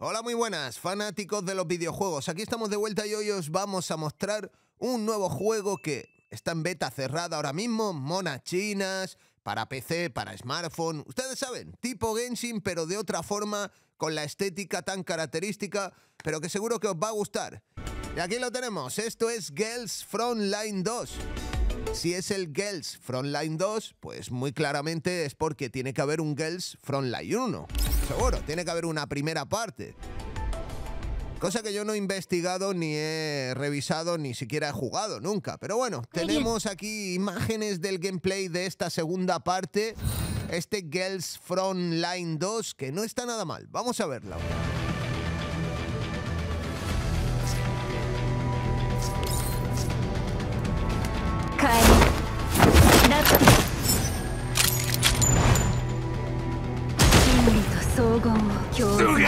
Hola, muy buenas, fanáticos de los videojuegos. Aquí estamos de vuelta y hoy os vamos a mostrar un nuevo juego que está en beta cerrada ahora mismo, monas chinas, para PC, para smartphone. Ustedes saben, tipo Genshin, pero de otra forma, con la estética tan característica, pero que seguro que os va a gustar. Y aquí lo tenemos, esto es Girls Frontline 2. Si es el Girls Frontline 2, pues muy claramente es porque tiene que haber un Girls Frontline 1. Seguro, tiene que haber una primera parte. Cosa que yo no he investigado, ni he revisado, ni siquiera he jugado nunca. Pero bueno, tenemos aquí imágenes del gameplay de esta segunda parte. Este Girls Frontline 2, que no está nada mal. Vamos a verla.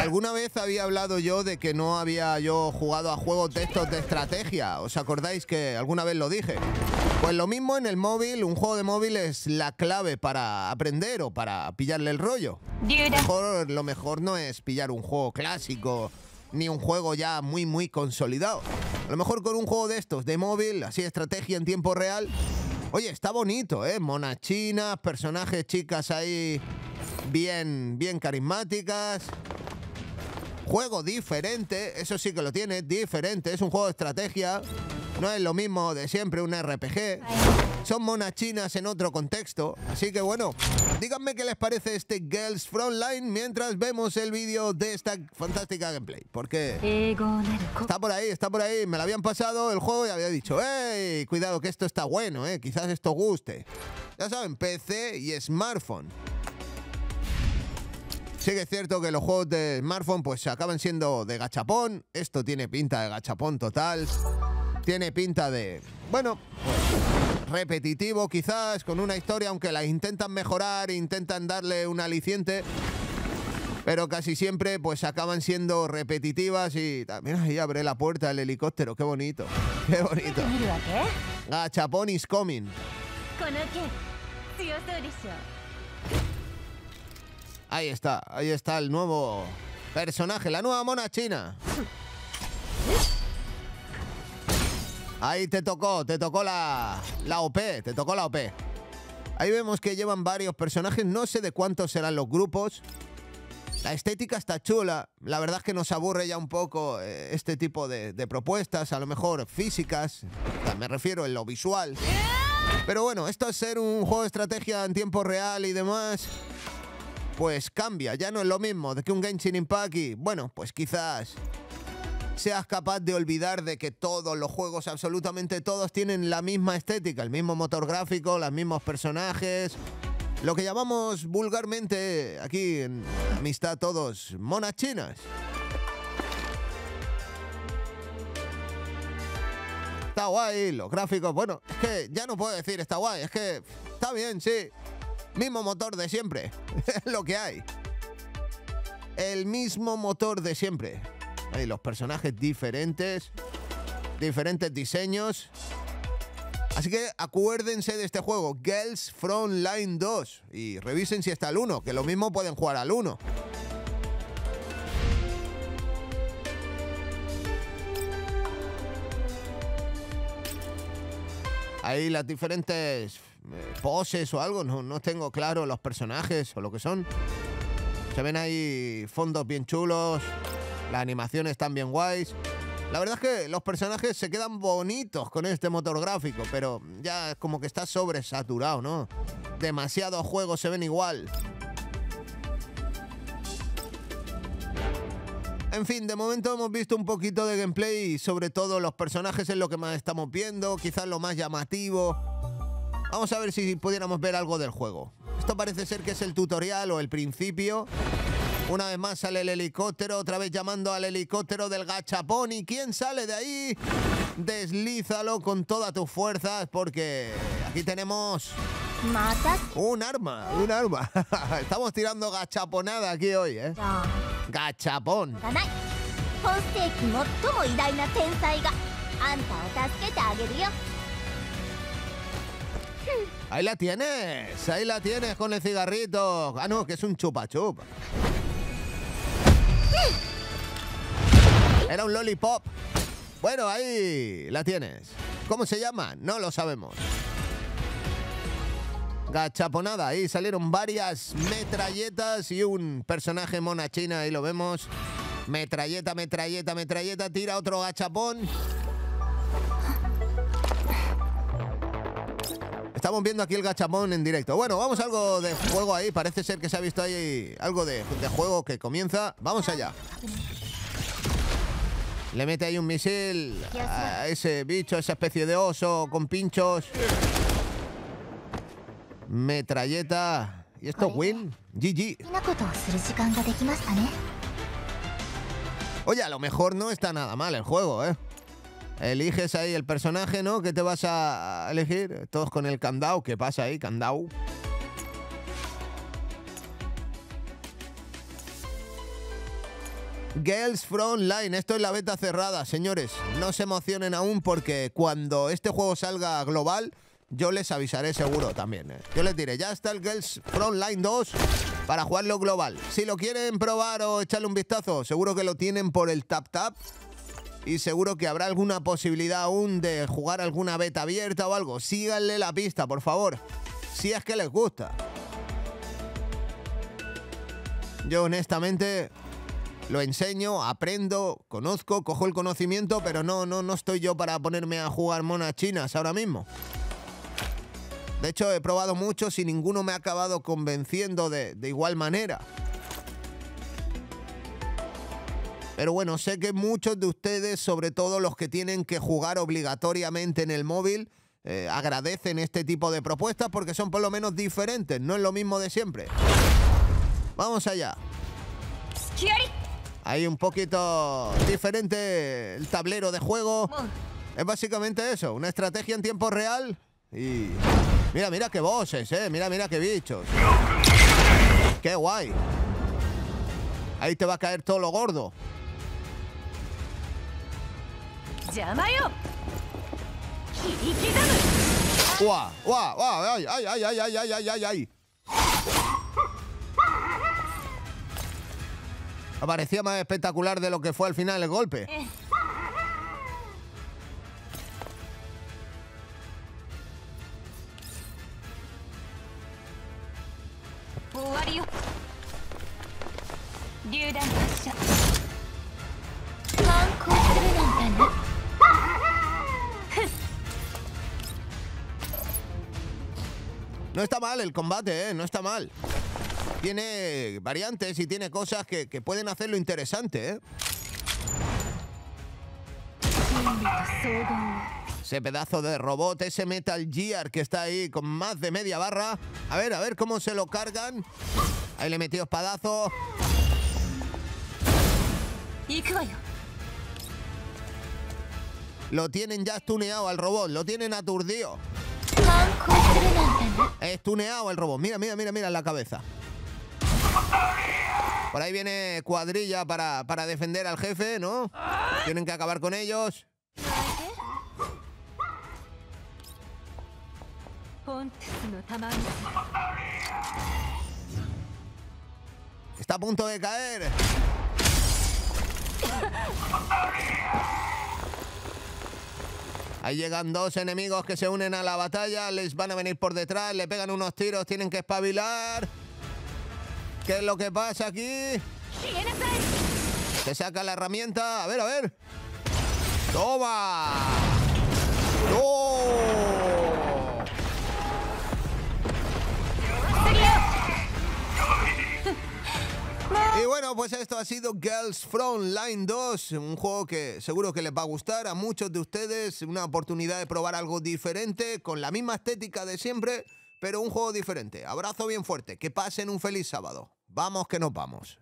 Alguna vez había hablado yo de que no había yo jugado a juegos de estos de estrategia. ¿Os acordáis que alguna vez lo dije? Pues lo mismo en el móvil, un juego de móvil es la clave para aprender o para pillarle el rollo. Mejor, lo mejor no es pillar un juego clásico ni un juego ya muy muy consolidado. A lo mejor con un juego de estos de móvil, así estrategia en tiempo real. Oye, está bonito, ¿eh? Monas chinas, personajes chicas ahí bien, bien carismáticas. Juego diferente, eso sí que lo tiene, diferente. Es un juego de estrategia. No es lo mismo de siempre un RPG. Son monas chinas en otro contexto. Así que bueno, díganme qué les parece este Girls Frontline mientras vemos el vídeo de esta fantástica gameplay. Porque está por ahí, está por ahí. Me lo habían pasado el juego y había dicho, ¡Ey! Cuidado que esto está bueno, ¿eh? Quizás esto guste. Ya saben, PC y smartphone. Sí que es cierto que los juegos de smartphone pues acaban siendo de gachapón. Esto tiene pinta de gachapón total. Tiene pinta de, bueno, pues, repetitivo quizás, con una historia, aunque la intentan mejorar, intentan darle un aliciente. Pero casi siempre pues acaban siendo repetitivas y también ahí abre la puerta del helicóptero, qué bonito, qué bonito. Gachapón is coming. Ahí está, ahí está el nuevo personaje, la nueva mona china. Ahí te tocó, te tocó la, la OP, te tocó la OP. Ahí vemos que llevan varios personajes, no sé de cuántos serán los grupos. La estética está chula, la verdad es que nos aburre ya un poco eh, este tipo de, propuestas, a lo mejor físicas, me refiero en lo visual. Pero bueno, esto es ser un juego de estrategia en tiempo real y demás pues cambia, ya no es lo mismo de que un Genshin Impact y, bueno, pues quizás seas capaz de olvidar de que todos los juegos, absolutamente todos, tienen la misma estética, el mismo motor gráfico, los mismos personajes, lo que llamamos vulgarmente aquí en Amistad Todos, monas chinas. Está guay, los gráficos, bueno, es que ya no puedo decir está guay, es que está bien, sí. Mismo motor de siempre. Lo que hay. El mismo motor de siempre. Hay los personajes diferentes. Diferentes diseños. Así que acuérdense de este juego, Girls Frontline 2. Y revisen si está el 1, que lo mismo pueden jugar al 1. Ahí las diferentes eh, poses o algo, no, no tengo claro los personajes o lo que son. Se ven ahí fondos bien chulos, las animaciones están bien guays. La verdad es que los personajes se quedan bonitos con este motor gráfico, pero ya como que está sobresaturado, ¿no? Demasiados juegos se ven igual. En fin, de momento hemos visto un poquito de gameplay y sobre todo los personajes es lo que más estamos viendo, quizás lo más llamativo. Vamos a ver si pudiéramos ver algo del juego. Esto parece ser que es el tutorial o el principio. Una vez más sale el helicóptero, otra vez llamando al helicóptero del gachapón. ¿Y quién sale de ahí? Deslízalo con todas tus fuerzas porque aquí tenemos... Un arma, un arma. Estamos tirando gachaponada aquí hoy, ¿eh? Ahí la tienes, ahí la tienes con el cigarrito. Ah, no, que es un chupa chup. Era un lollipop. Bueno, ahí la tienes. ¿Cómo se llama? No lo sabemos. Gachaponada, ahí salieron varias metralletas y un personaje mona china, ahí lo vemos. Metralleta, metralleta, metralleta, tira otro gachapón. Estamos viendo aquí el gachapón en directo. Bueno, vamos a algo de juego ahí. Parece ser que se ha visto ahí algo de, juego que comienza. Vamos allá. Le mete ahí un misil a ese bicho, esa especie de oso con pinchos. Metralleta. ¿Y esto win? GG. Oye, a lo mejor no está nada mal el juego, ¿eh? Eliges ahí el personaje, ¿no? Que te vas a elegir. Todos con el candado. ¿Qué pasa ahí, candado? Girls Frontline, esto es la beta cerrada, señores. No se emocionen aún porque cuando este juego salga global, yo les avisaré seguro también. ¿eh? Yo les diré, ya está el Girls Front Line 2 para jugarlo global. Si lo quieren probar o echarle un vistazo, seguro que lo tienen por el Tap Tap. Y seguro que habrá alguna posibilidad aún de jugar alguna beta abierta o algo. Síganle la pista, por favor. Si es que les gusta. Yo honestamente lo enseño, aprendo, conozco, cojo el conocimiento, pero no, no, no estoy yo para ponerme a jugar monas chinas ahora mismo. De hecho, he probado muchos y ninguno me ha acabado convenciendo de, igual manera. Pero bueno, sé que muchos de ustedes, sobre todo los que tienen que jugar obligatoriamente en el móvil, eh, agradecen este tipo de propuestas porque son por lo menos diferentes, no es lo mismo de siempre. Vamos allá. Hay un poquito diferente el tablero de juego. Es básicamente eso, una estrategia en tiempo real y Mira, mira qué voces, eh. Mira, mira qué bichos. Qué guay. Ahí te va a caer todo lo gordo. ¡Guau! ¡Guau! ¡Guau! ¡Ay, ay, ay, ay, ay, ay, ay, ay, ay! Aparecía más espectacular de lo que fue al final el golpe. Eh, 榴弾発射反抗するなんてね No está mal el combate, ¿eh? No está mal. Tiene variantes y tiene cosas que, que pueden hacerlo interesante, ¿eh? 人類と総合 Ese pedazo de robot, ese Metal Gear que está ahí con más de media barra. A ver, a ver cómo se lo cargan. Ahí le metió espadazo. Lo tienen ya estuneado al robot, lo tienen aturdido. Estuneado el robot. Mira, mira, mira, mira en la cabeza. Por ahí viene cuadrilla para, para defender al jefe, ¿no? Tienen que acabar con ellos. Está a punto de caer. Ahí llegan dos enemigos que se unen a la batalla, les van a venir por detrás, le pegan unos tiros, tienen que espabilar. ¿Qué es lo que pasa aquí? Se saca la herramienta, a ver, a ver. ¡Toma! ¡Oh! Bueno, pues esto ha sido Girls Front Line 2, un juego que seguro que les va a gustar a muchos de ustedes, una oportunidad de probar algo diferente, con la misma estética de siempre, pero un juego diferente. Abrazo bien fuerte, que pasen un feliz sábado. Vamos que nos vamos.